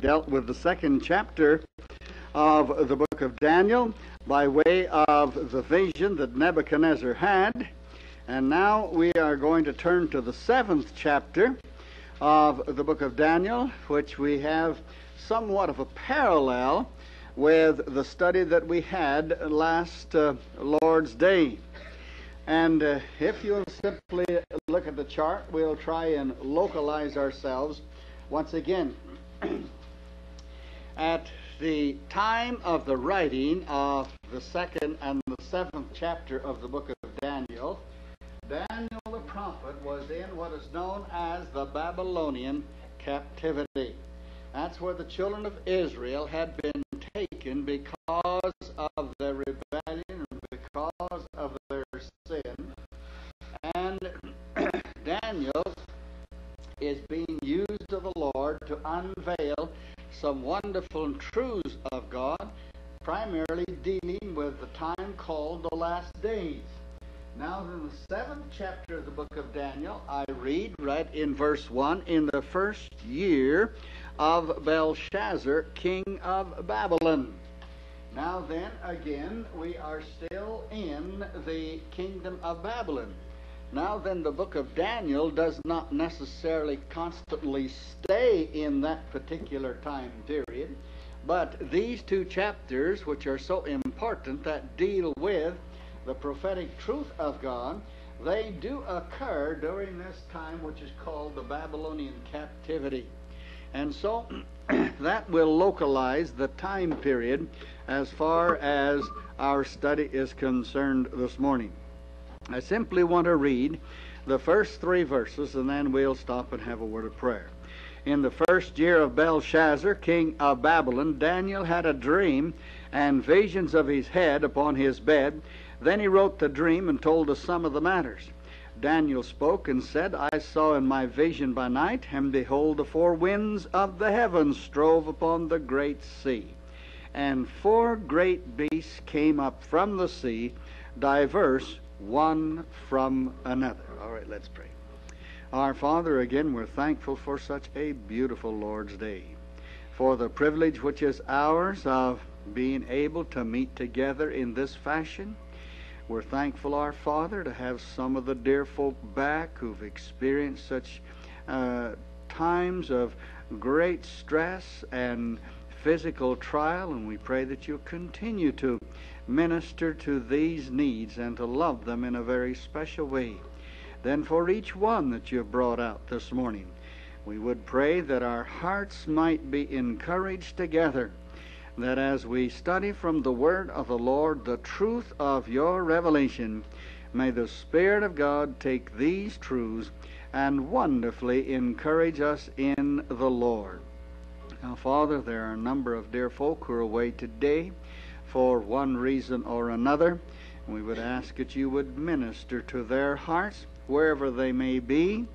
dealt with the second chapter of the book of Daniel by way of the vision that Nebuchadnezzar had. And now we are going to turn to the seventh chapter of the book of Daniel, which we have somewhat of a parallel with the study that we had last uh, Lord's Day. And uh, if you'll simply look at the chart, we'll try and localize ourselves once again. at the time of the writing of the second and the seventh chapter of the book of Daniel, Daniel the prophet was in what is known as the Babylonian captivity. That's where the children of Israel had been taken because of their rebellion and because of their sin. And Daniel is being used of the Lord to unveil some wonderful truths of God, primarily dealing with the time called the last days. Now, in the seventh chapter of the book of Daniel, I read right in verse 1 In the first year of Belshazzar, king of Babylon. Now, then, again, we are still in the kingdom of Babylon. Now, then, the book of Daniel does not necessarily constantly stay in that particular time period, but these two chapters, which are so important that deal with the prophetic truth of God, they do occur during this time, which is called the Babylonian captivity. And so that will localize the time period as far as our study is concerned this morning. I simply want to read the first three verses and then we'll stop and have a word of prayer. In the first year of Belshazzar, king of Babylon, Daniel had a dream and visions of his head upon his bed. Then he wrote the dream and told us some of the matters. Daniel spoke and said, I saw in my vision by night, and behold, the four winds of the heavens strove upon the great sea. And four great beasts came up from the sea, diverse one from another. All right, let's pray. Our Father, again, we're thankful for such a beautiful Lord's Day, for the privilege which is ours of being able to meet together in this fashion. We're thankful, our Father, to have some of the dear folk back who've experienced such uh, times of great stress and physical trial, and we pray that you'll continue to minister to these needs and to love them in a very special way. Then, for each one that you have brought out this morning, we would pray that our hearts might be encouraged together, that as we study from the Word of the Lord the truth of your revelation, may the Spirit of God take these truths and wonderfully encourage us in the Lord. Now, Father, there are a number of dear folk who are away today for one reason or another. We would ask that you would minister to their hearts wherever they may be,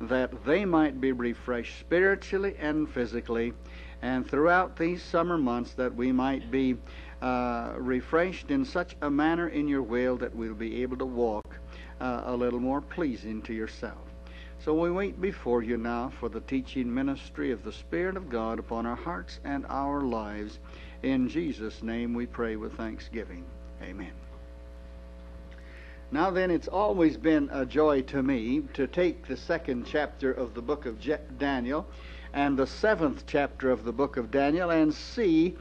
that they might be refreshed spiritually and physically, and throughout these summer months that we might be uh, refreshed in such a manner in your will that we'll be able to walk uh, a little more pleasing to yourself. So we wait before you now for the teaching ministry of the Spirit of God upon our hearts and our lives. In Jesus' name we pray with thanksgiving. Amen. Now then, it's always been a joy to me to take the second chapter of the book of Daniel and the seventh chapter of the book of Daniel and see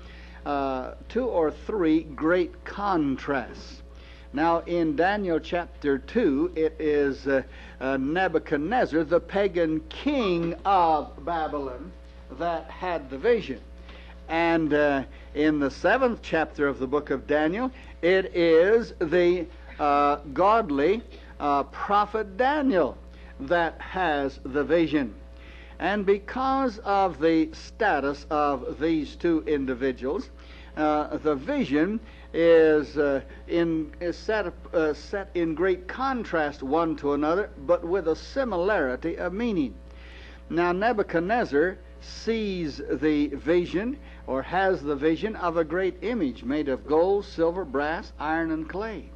uh, two or three great contrasts. Now, in Daniel chapter 2, it is uh, uh, Nebuchadnezzar, the pagan king of Babylon, that had the vision. And uh, in the seventh chapter of the book of Daniel, it is the uh, godly uh, prophet Daniel that has the vision. And because of the status of these two individuals, uh, the vision is, uh, in, is set, uh, set in great contrast one to another, but with a similarity of meaning. Now, Nebuchadnezzar sees the vision or has the vision of a great image made of gold, silver, brass, iron, and clay.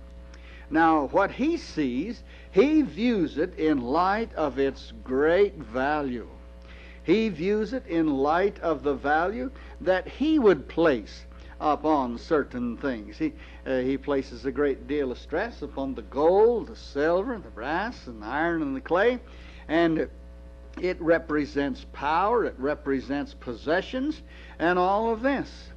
Now, what he sees, he views it in light of its great value. He views it in light of the value that he would place upon certain things. He, uh, he places a great deal of stress upon the gold, the silver, the brass, and the iron and the clay, and it represents power, it represents possessions, and all of this.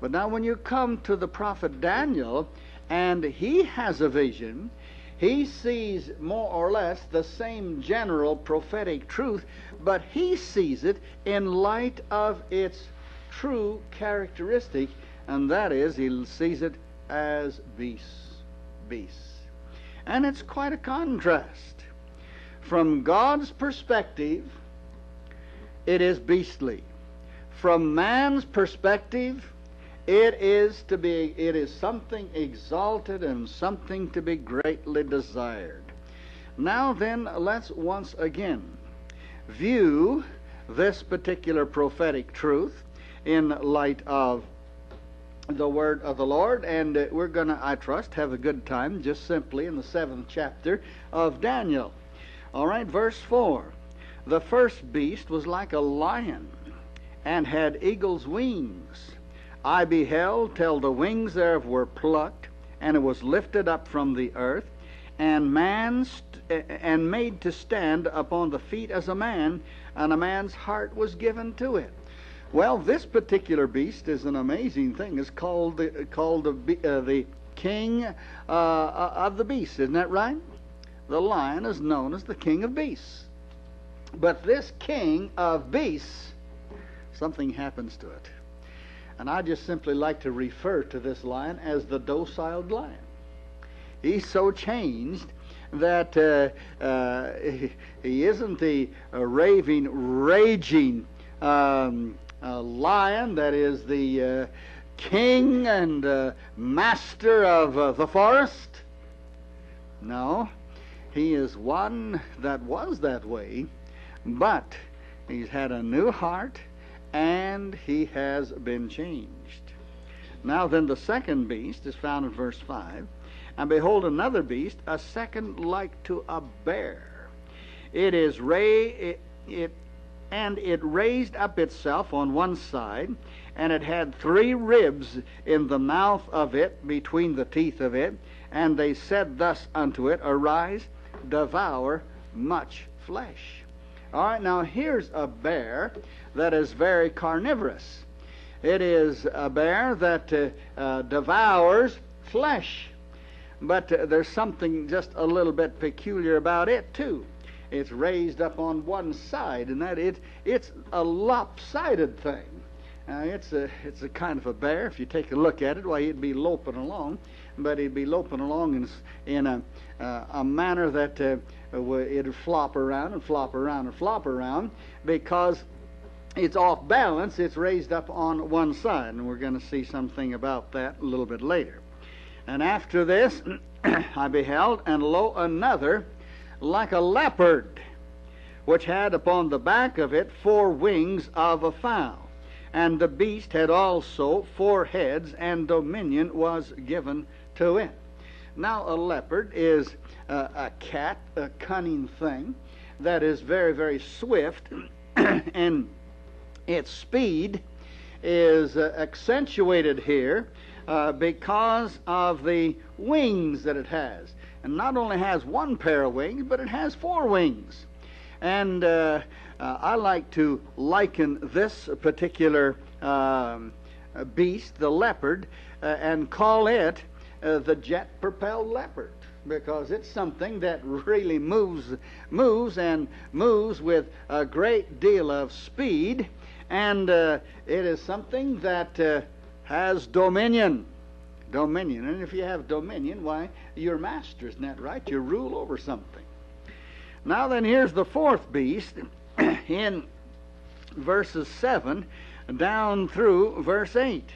But now, when you come to the prophet Daniel, and he has a vision, he sees more or less the same general prophetic truth, but he sees it in light of its true characteristic, and that is, he sees it as beasts. Beasts. And it's quite a contrast. From God's perspective, it is beastly. From man's perspective, it is to be it is something exalted and something to be greatly desired. Now then, let's once again view this particular prophetic truth in light of the word of the Lord, and we're going to, I trust, have a good time just simply in the seventh chapter of Daniel. All right, verse 4. The first beast was like a lion and had eagle's wings. I beheld till the wings thereof were plucked, and it was lifted up from the earth, and man st- and made to stand upon the feet as a man, and a man's heart was given to it. Well, this particular beast is an amazing thing. It's called the called the uh, the king uh, uh, of the beasts. Isn't that right? The lion is known as the king of beasts. But this king of beasts, something happens to it. And I just simply like to refer to this lion as the docile lion. He's so changed that uh, uh, he isn't the uh, raving, raging um, uh, lion that is the uh, king and uh, master of the forest. No, he is one that was that way, but he's had a new heart and he has been changed. Now then, the second beast is found in verse 5. And behold, another beast, a second like to a bear. It is ray, it, it, and it raised up itself on one side, and it had three ribs in the mouth of it, between the teeth of it. And they said thus unto it, Arise, devour much flesh. All right, now here's a bear that is very carnivorous. It is a bear that uh, uh, devours flesh. But uh, there's something just a little bit peculiar about it, too. It's raised up on one side, and that it, it's a lopsided thing. It's a, it's a kind of a bear. If you take a look at it, why, he'd be loping along, but he'd be loping along in, in a, a manner that uh, it'd flop around and flop around and flop around because it's off balance, it's raised up on one side, and we're going to see something about that a little bit later. And after this, I beheld, and lo, another like a leopard, which had upon the back of it four wings of a fowl. And the beast had also four heads, and dominion was given to it. Now, a leopard is uh, a cat, a cunning thing that is very, very swift and its speed is uh, accentuated here uh, because of the wings that it has. And not only has one pair of wings, but it has four wings. And uh, uh I like to liken this particular um, beast, the leopard, uh, and call it uh, the jet propelled leopard because it's something that really moves moves and moves with a great deal of speed and uh, it is something that uh, has dominion. Dominion. And if you have dominion, why, you're master, isn't that right? You rule over something. Now, then, here's the fourth beast in verses 7 down through verse 8.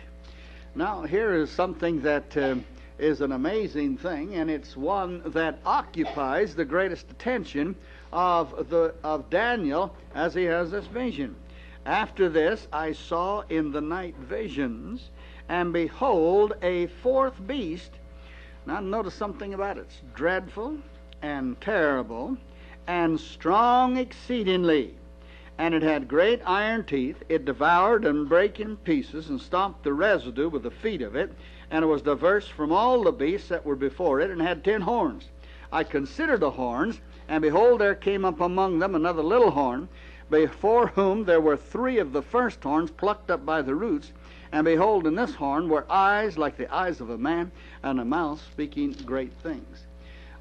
Now, here is something that uh, is an amazing thing, and it's one that occupies the greatest attention of, the, of Daniel as he has this vision. After this I saw in the night visions, and behold, a fourth beast. Now notice something about it. It's dreadful and terrible and strong exceedingly, and it had great iron teeth. It devoured and brake in pieces, and stomped the residue with the feet of it. And it was diverse from all the beasts that were before it, and had ten horns. I considered the horns, and behold, there came up among them another little horn, before whom there were three of the first horns plucked up by the roots. And behold, in this horn were eyes like the eyes of a man, and a mouth speaking great things.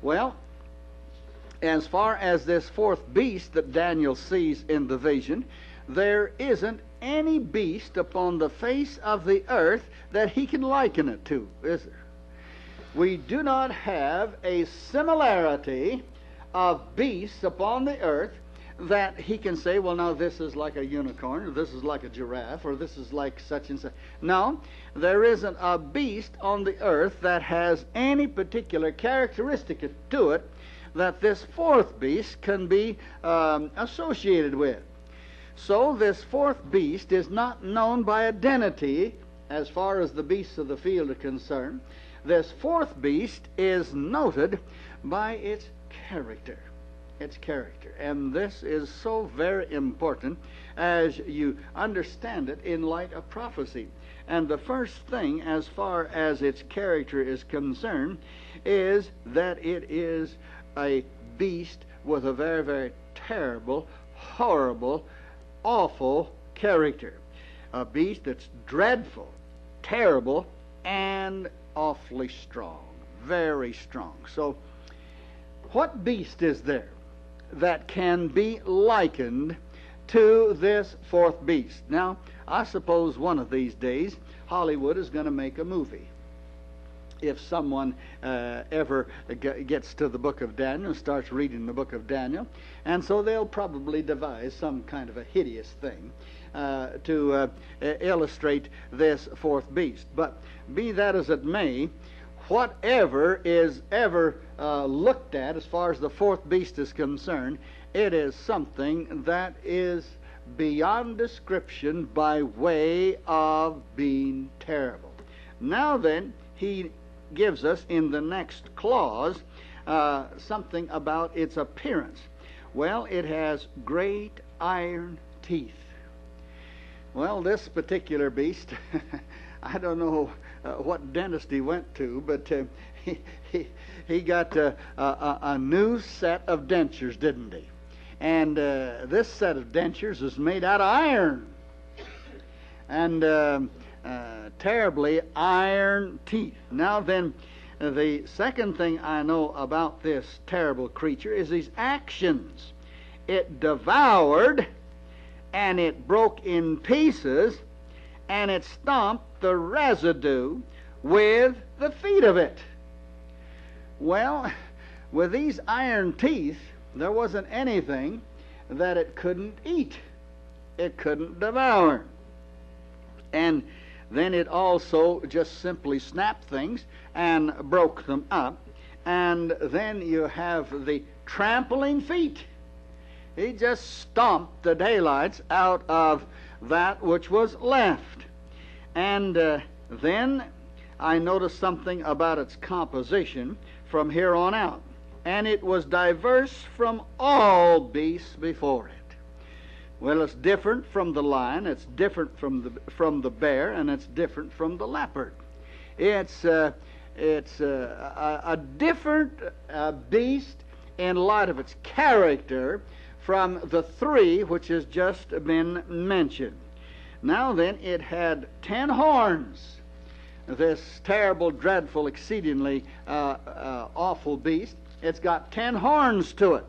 Well, as far as this fourth beast that Daniel sees in the vision, there isn't any beast upon the face of the earth that he can liken it to, is there? We do not have a similarity of beasts upon the earth that he can say, well, now this is like a unicorn, or this is like a giraffe, or this is like such and such. No, there isn't a beast on the earth that has any particular characteristic to it that this fourth beast can be um, associated with. So, this fourth beast is not known by identity as far as the beasts of the field are concerned. This fourth beast is noted by its character. Its character. And this is so very important as you understand it in light of prophecy. And the first thing, as far as its character is concerned, is that it is a beast with a very, very terrible, horrible, awful character. A beast that's dreadful, terrible, and awfully strong. Very strong. So, what beast is there that can be likened to this fourth beast? Now, I suppose one of these days Hollywood is going to make a movie if someone uh, ever gets to the book of Daniel, and starts reading the book of Daniel, and so they'll probably devise some kind of a hideous thing uh, to uh, illustrate this fourth beast. But be that as it may, whatever is ever uh, looked at as far as the fourth beast is concerned, it is something that is beyond description by way of being terrible. Now then, he gives us in the next clause uh, something about its appearance. Well, it has great iron teeth. Well, this particular beast, I don't know uh, what dentist he went to, but uh, he, he, he got uh, a, a, new set of dentures, didn't he? And uh, this set of dentures is made out of iron. And um, uh, terribly iron teeth. Now, then, the second thing I know about this terrible creature is his actions. It devoured and it broke in pieces and it stomped the residue with the feet of it. Well, with these iron teeth, there wasn't anything that it couldn't eat, it couldn't devour. And then it also just simply snapped things and broke them up. And then you have the trampling feet. He just stomped the daylights out of that which was left. And uh, then I noticed something about its composition from here on out. And it was diverse from all beasts before it. Well, it's different from the lion, it's different from the, from the bear, and it's different from the leopard. It's, uh, it's uh, a, a, different uh, beast in light of its character from the three which has just been mentioned. Now then, it had ten horns. This terrible, dreadful, exceedingly uh, uh, awful beast. It's got ten horns to it.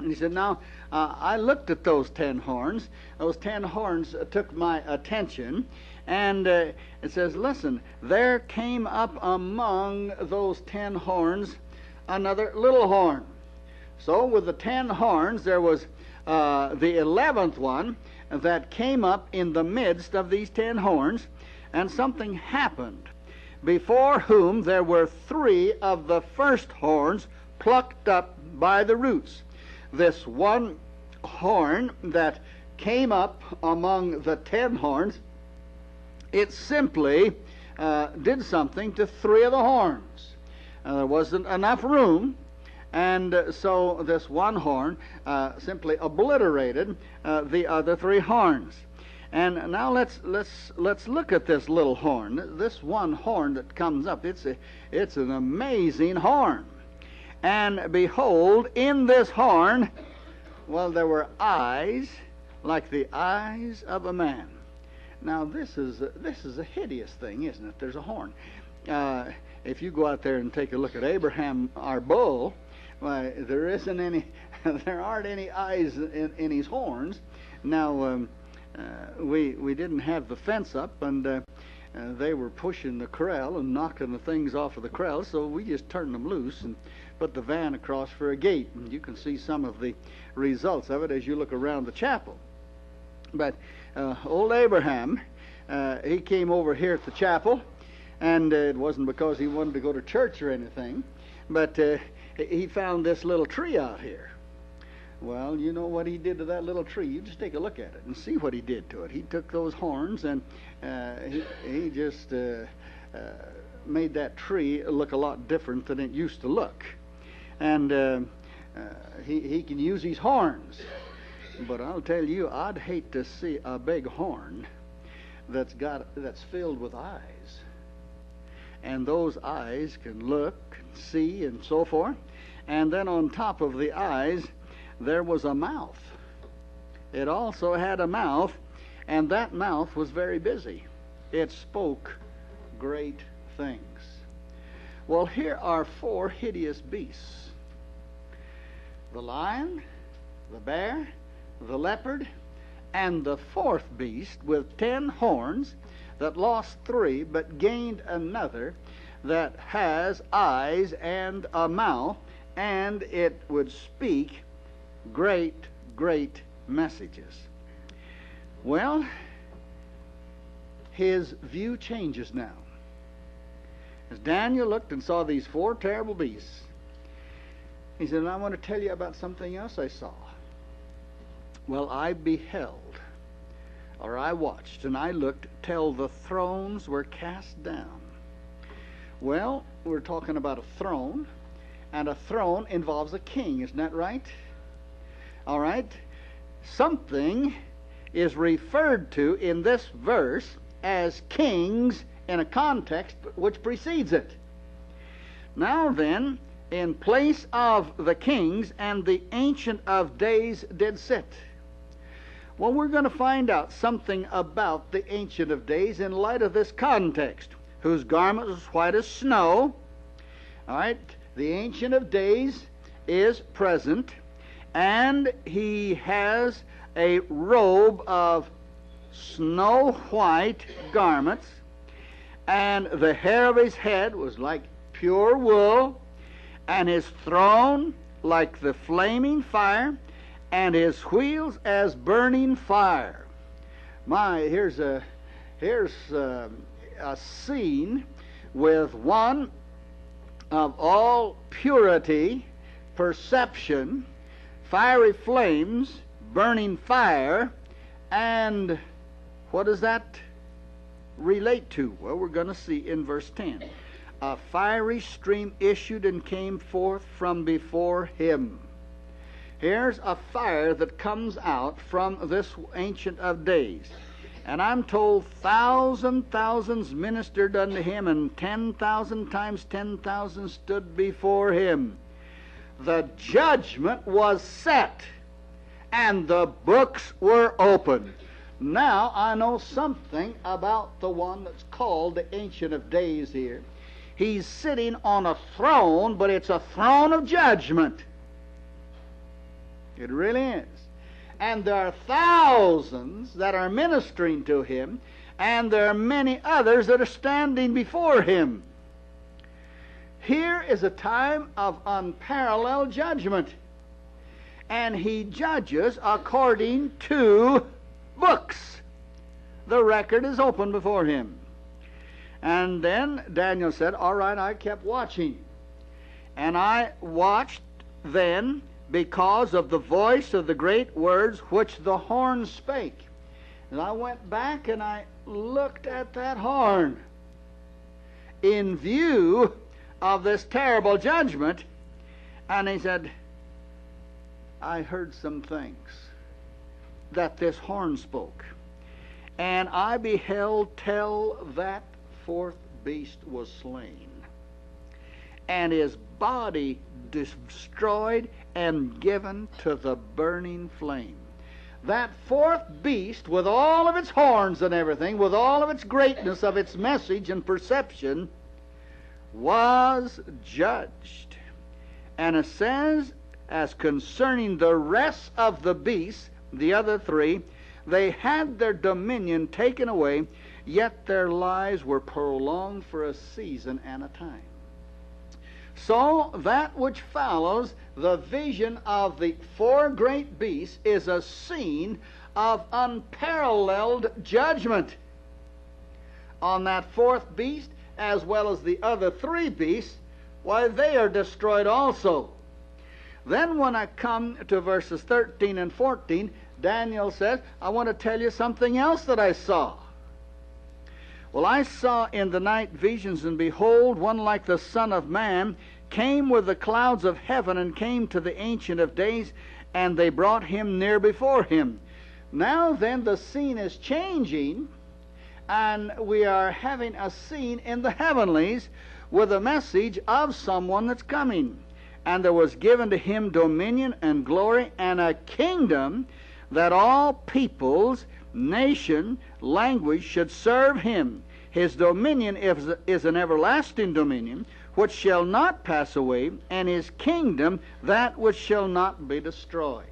And he said, Now, uh, I looked at those ten horns. Those ten horns uh, took my attention. And uh, it says, Listen, there came up among those ten horns another little horn. So, with the ten horns, there was uh, the eleventh one that came up in the midst of these ten horns, and something happened, before whom there were three of the first horns plucked up by the roots this one horn that came up among the ten horns, it simply uh, did something to three of the horns. Uh, there wasn't enough room, And uh, so this one horn uh, simply obliterated uh, the other three horns. And now let's let's let's look at this little horn. This one horn that comes up. It's a, it's an amazing horn. And behold, in this horn, well, there were eyes like the eyes of a man. Now this is a, this is a hideous thing, isn't it? There's a horn. Uh, if you go out there and take a look at Abraham, our bull, why there isn't any, there aren't any eyes in, in his horns. Now. Um, uh, we we didn't have the fence up, and uh, uh, they were pushing the corral and knocking the things off of the corral, so we just turned them loose and put the van across for a gate. And you can see some of the results of it as you look around the chapel. But uh, old Abraham, uh, he came over here at the chapel, and uh, it wasn't because he wanted to go to church or anything, but he found this little tree out here. Well, you know what he did to that little tree. You just take a look at it and see what he did to it. He took those horns and uh, he, he just uh, uh, made that tree look a lot different than it used to look. And uh, uh, he, he can use his horns. But I'll tell you, I'd hate to see a big horn that's got that's filled with eyes. And those eyes can look and see and so forth. And then on top of the eyes, there was a mouth. It also had a mouth, and that mouth was very busy. It spoke great things. Well, here are four hideous beasts the lion, the bear, the leopard, and the fourth beast with ten horns that lost three but gained another that has eyes and a mouth, and it would speak great, great messages. Well, his view changes now. As Daniel looked and saw these four terrible beasts, he said, I want to tell you about something else I saw. Well, I beheld, or I watched, and I looked till the thrones were cast down. Well, we're talking about a throne, and a throne involves a king, isn't that right? All right? Something is referred to in this verse as kings in a context which precedes it. Now then, in place of the kings and the Ancient of Days did sit. Well, we're going to find out something about the Ancient of Days in light of this context, whose garment was white as snow. All right, the Ancient of Days is present and he has a robe of snow white garments, and the hair of his head was like pure wool, and his throne like the flaming fire, and his wheels as burning fire. My, here's a here's a, a scene with one of all purity, perception, fiery flames, burning fire, and what does that relate to? Well, we're going to see in verse 10. A fiery stream issued and came forth from before him. Here's a fire that comes out from this Ancient of Days. And I'm told thousand thousands ministered unto him, and ten thousand times ten thousand stood before him the judgment was set and the books were opened. Now I know something about the one that's called the Ancient of Days here. He's sitting on a throne, but it's a throne of judgment. It really is. And there are thousands that are ministering to him, and there are many others that are standing before him. Here is a time of unparalleled judgment. And he judges according to books. The record is open before him. And then Daniel said, All right, I kept watching. And I watched then because of the voice of the great words which the horn spake. And I went back and I looked at that horn in view of this terrible judgment, And he said, I heard some things that this horn spoke. And I beheld till that fourth beast was slain, and his body destroyed and given to the burning flame. That fourth beast, with all of its horns and everything, with all of its greatness of its message and perception, was judged. And it says, as concerning the rest of the beasts, the other three, they had their dominion taken away, yet their lives were prolonged for a season and a time. So, that which follows the vision of the four great beasts is a scene of unparalleled judgment on that fourth beast as well as the other three beasts. Why, they are destroyed also. Then, when I come to verses 13 and 14, Daniel says, I want to tell you something else that I saw. Well, I saw in the night visions, and behold, one like the Son of Man came with the clouds of heaven and came to the Ancient of Days, and they brought him near before him. Now then, the scene is changing, and we are having a scene in the heavenlies with a message of someone that's coming. And there was given to him dominion and glory and a kingdom that all peoples, nation, language should serve him. His dominion is, is an everlasting dominion which shall not pass away, and his kingdom that which shall not be destroyed.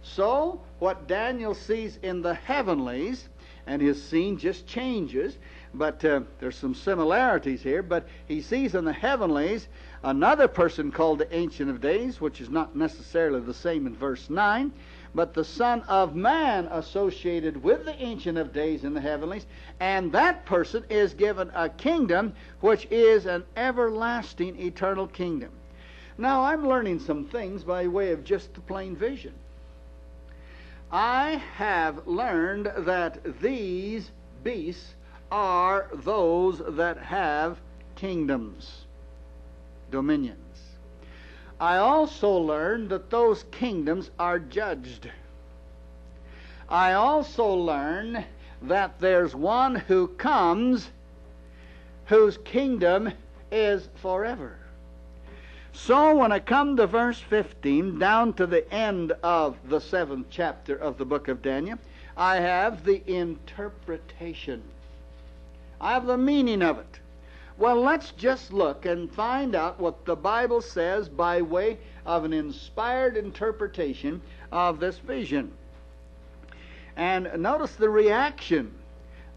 So, what Daniel sees in the heavenlies, and his scene just changes, but uh, there's some similarities here. But he sees in the heavenlies another person called the Ancient of Days, which is not necessarily the same in verse 9 but the Son of Man associated with the Ancient of Days in the heavenlies, and that person is given a kingdom which is an everlasting, eternal kingdom. Now, I'm learning some things by way of just the plain vision. I have learned that these beasts are those that have kingdoms, dominions. I also learned that those kingdoms are judged. I also learned that there's one who comes whose kingdom is forever. So when I come to verse 15, down to the end of the seventh chapter of the book of Daniel, I have the interpretation. I have the meaning of it. Well, let's just look and find out what the Bible says by way of an inspired interpretation of this vision. And notice the reaction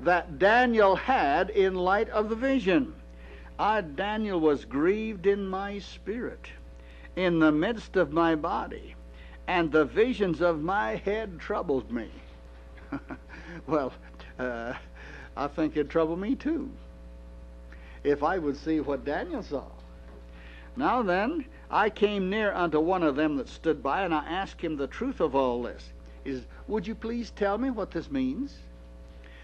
that Daniel had in light of the vision. I, Daniel, was grieved in my spirit, in the midst of my body, and the visions of my head troubled me. well, uh, I think it troubled me too if I would see what Daniel saw. Now then, I came near unto one of them that stood by, and I asked him the truth of all this. He says, Would you please tell me what this means?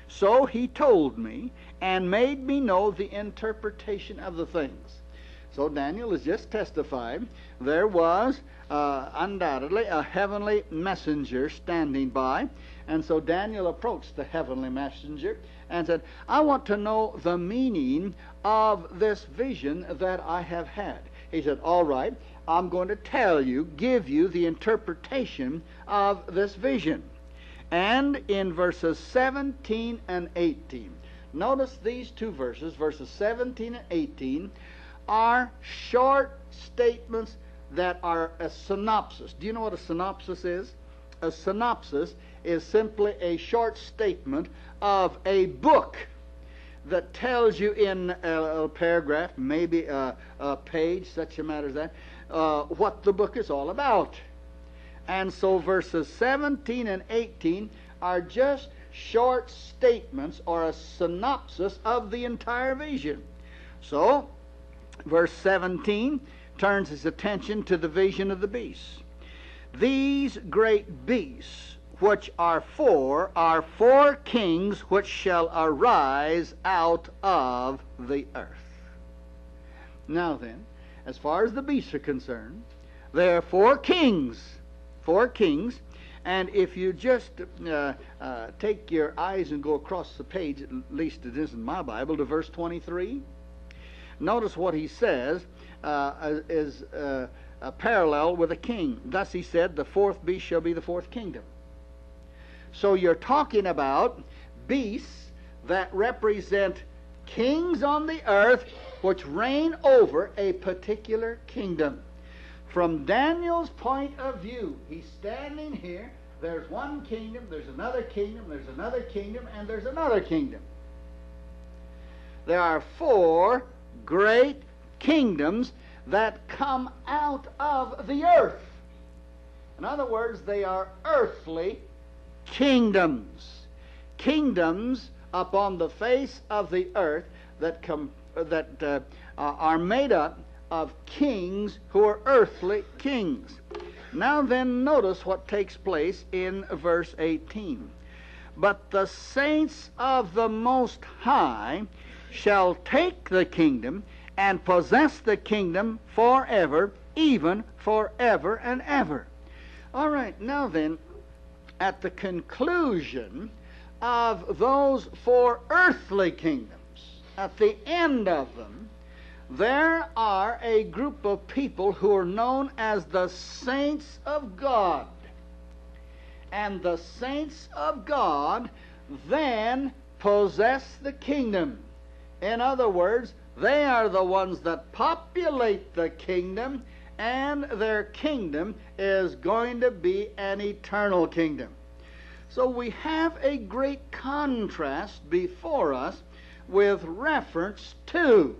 So he told me and made me know the interpretation of the things. So Daniel has just testified there was uh, undoubtedly a heavenly messenger standing by. And so Daniel approached the heavenly messenger and said, I want to know the meaning of this vision that I have had. He said, All right, I'm going to tell you, give you the interpretation of this vision. And in verses 17 and 18, notice these two verses, verses 17 and 18, are short statements that are a synopsis. Do you know what a synopsis is? A synopsis is simply a short statement of a book that tells you in a, a paragraph, maybe a, a, page, such a matter as that, uh, what the book is all about. And so verses 17 and 18 are just short statements or a synopsis of the entire vision. So, verse 17 turns his attention to the vision of the beasts. These great beasts which are four are four kings which shall arise out of the earth. Now then, as far as the beasts are concerned, There are four kings. Four kings. And if you just uh, uh, take your eyes and go across the page, at least it is in my Bible, to verse 23, notice what he says uh, is uh, a parallel with a king. Thus he said, The fourth beast shall be the fourth kingdom. So you're talking about beasts that represent kings on the earth which reign over a particular kingdom. From Daniel's point of view, he's standing here. There's one kingdom, there's another kingdom, there's another kingdom, and there's another kingdom. There are four great kingdoms that come out of the earth. In other words, they are earthly kingdoms. Kingdoms upon the face of the earth that, come, that uh, are made up of kings who are earthly kings. Now then, notice what takes place in verse 18. But the saints of the Most High shall take the kingdom and possess the kingdom forever, even forever and ever. All right, now then, at the conclusion of those four earthly kingdoms, at the end of them, there are a group of people who are known as the saints of God. And the saints of God then possess the kingdom. In other words, they are the ones that populate the kingdom, and their kingdom is going to be an eternal kingdom. So we have a great contrast before us with reference to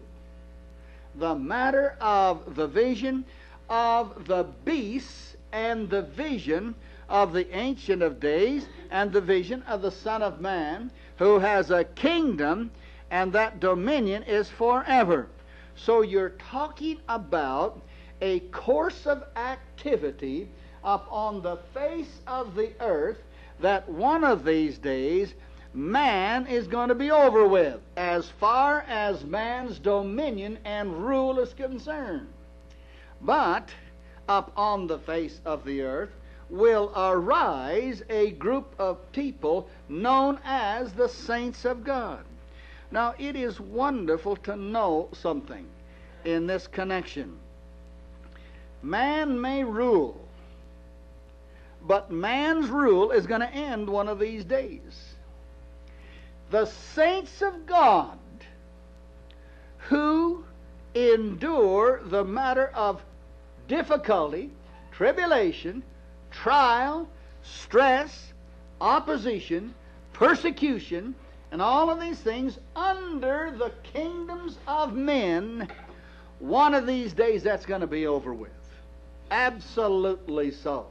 the matter of the vision of the beasts and the vision of the Ancient of Days and the vision of the Son of Man, who has a kingdom and that dominion is forever. So you're talking about a course of activity upon the face of the earth that one of these days man is going to be over with as far as man's dominion and rule is concerned. But up on the face of the earth will arise a group of people known as the saints of God. Now, it is wonderful to know something in this connection. Man may rule, but man's rule is going to end one of these days. The saints of God who endure the matter of difficulty, tribulation, trial, stress, opposition, persecution, and all of these things under the kingdoms of men, one of these days that's going to be over with. Absolutely so.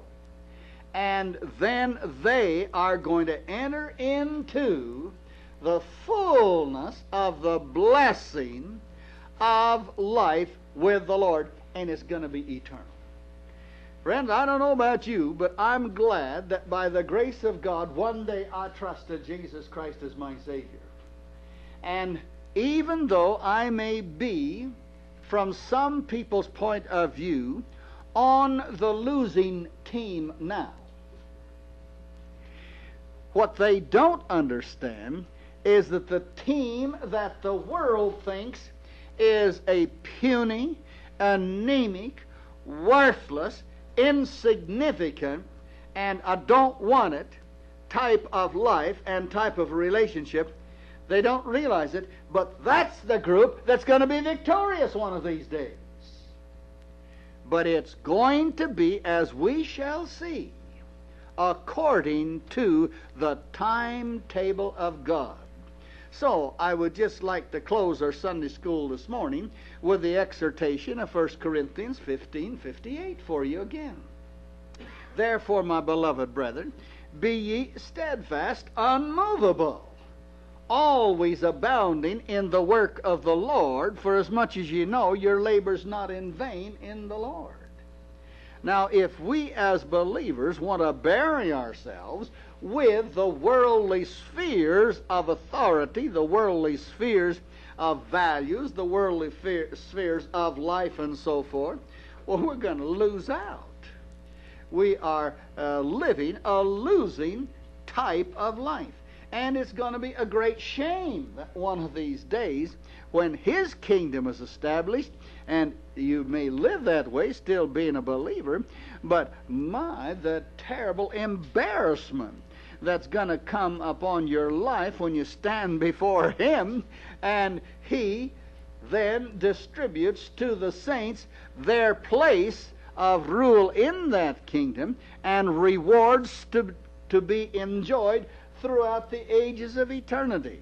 And then they are going to enter into the fullness of the blessing of life with the Lord, and it's going to be eternal. Friends, I don't know about you, but I'm glad that by the grace of God, one day I trusted Jesus Christ as my Savior. And even though I may be, from some people's point of view, on the losing team now, what they don't understand is that the team that the world thinks is a puny, anemic, worthless, insignificant and I don't want it type of life and type of relationship. They don't realize it, but that's the group that's going to be victorious one of these days. But it's going to be, as we shall see, according to the timetable of God. So I would just like to close our Sunday school this morning with the exhortation of 1 Corinthians 15 58 for you again. Therefore, my beloved brethren, be ye steadfast, unmovable, always abounding in the work of the Lord, for as much as ye know your labor's not in vain in the Lord. Now, if we as believers want to bury ourselves with the worldly spheres of authority, the worldly spheres of values, the worldly spheres of life, and so forth, well, we're going to lose out. We are uh, living a losing type of life. And it's going to be a great shame that one of these days, when His kingdom is established, and you may live that way, still being a believer, but my, the terrible embarrassment that's going to come upon your life when you stand before Him, and He then distributes to the saints their place of rule in that kingdom and rewards to, to be enjoyed throughout the ages of eternity.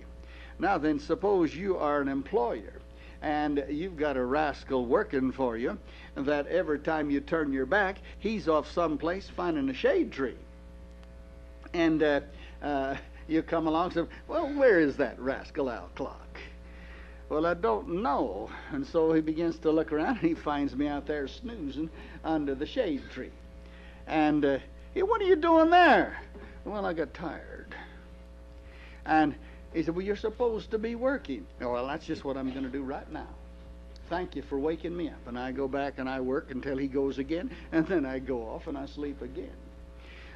Now, then, suppose you are an employer and you've got a rascal working for you that every time you turn your back, he's off someplace finding a shade tree. And uh, uh, you come along and say, Well, where is that rascal Al Clock? Well, I don't know. And so he begins to look around and he finds me out there snoozing under the shade tree. And, uh, hey, what are you doing there? Well, I got tired. And he said, Well, you're supposed to be working. Well, that's just what I'm going to do right now. Thank you for waking me up. And I go back and I work until he goes again, and then I go off and I sleep again.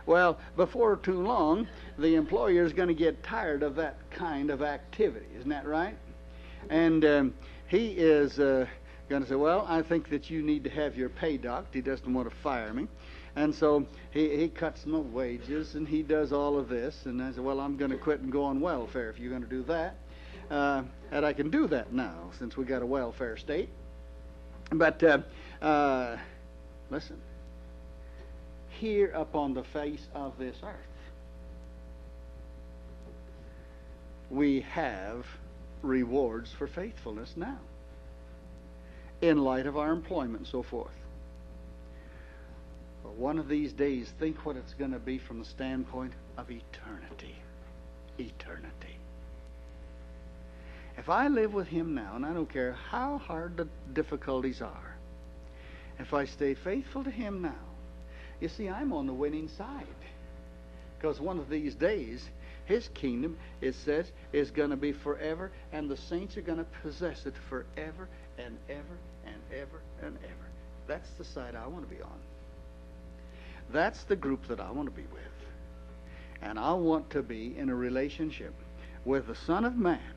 Well, before too long, the employer is going to get tired of that kind of activity. Isn't that right? And um, he is uh, going to say, Well, I think that you need to have your pay docked. He doesn't want to fire me. And so he, he cuts my wages and he does all of this. And I said, Well, I'm going to quit and go on welfare if you're going to do that. Uh, and I can do that now since we got a welfare state. But uh, uh, listen, here upon the face of this earth, we have rewards for faithfulness now in light of our employment and so forth. But one of these days, think what it's going to be from the standpoint of eternity. Eternity. If I live with Him now, and I don't care how hard the difficulties are, if I stay faithful to Him now, you see, I'm on the winning side. Because one of these days, His kingdom, it says, is going to be forever, and the saints are going to possess it forever and ever and ever and ever. That's the side I want to be on. That's the group that I want to be with. And I want to be in a relationship with the Son of Man,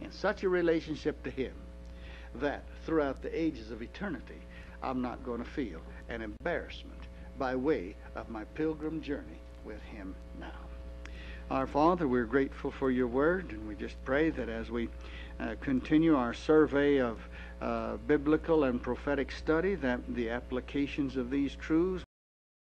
in such a relationship to Him, that throughout the ages of eternity, I'm not going to feel an embarrassment by way of my pilgrim journey with Him now. Our Father, we're grateful for your word, and we just pray that as we uh, continue our survey of uh, biblical and prophetic study, that the applications of these truths